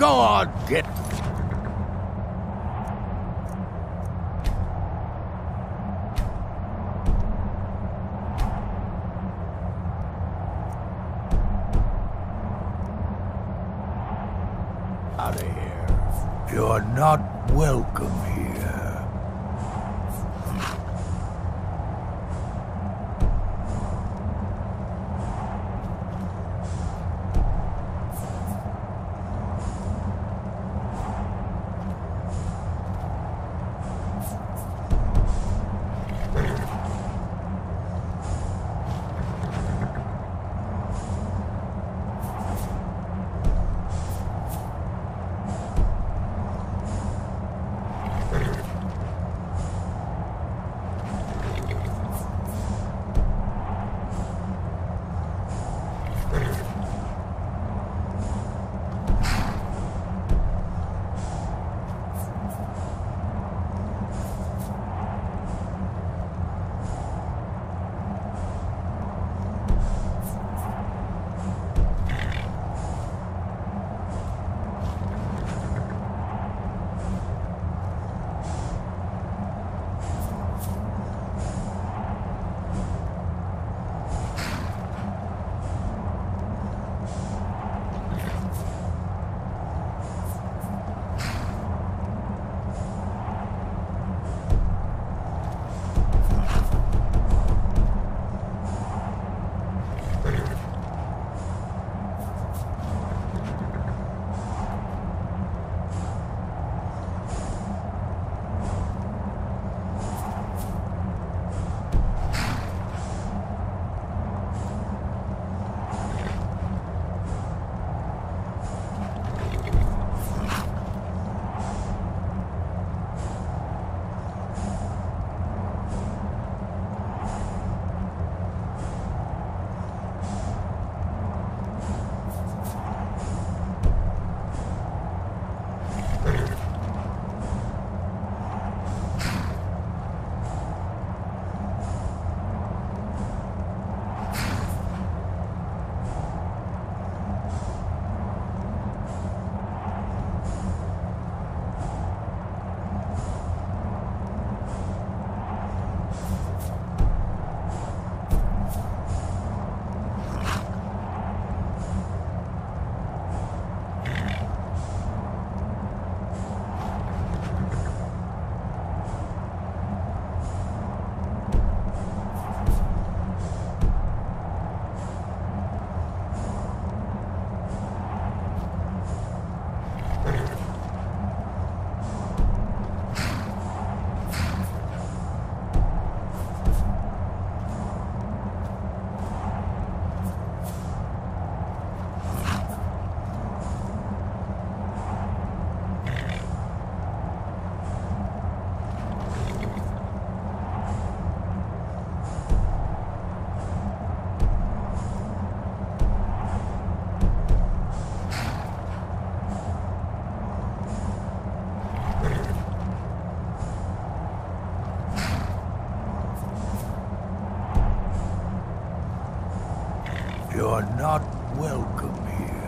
not get... Out of here. You're not welcome here. You're not welcome here.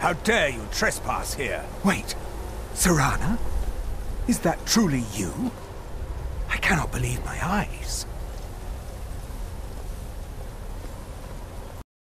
How dare you trespass here? Wait, Serana? Is that truly you? I cannot believe my eyes.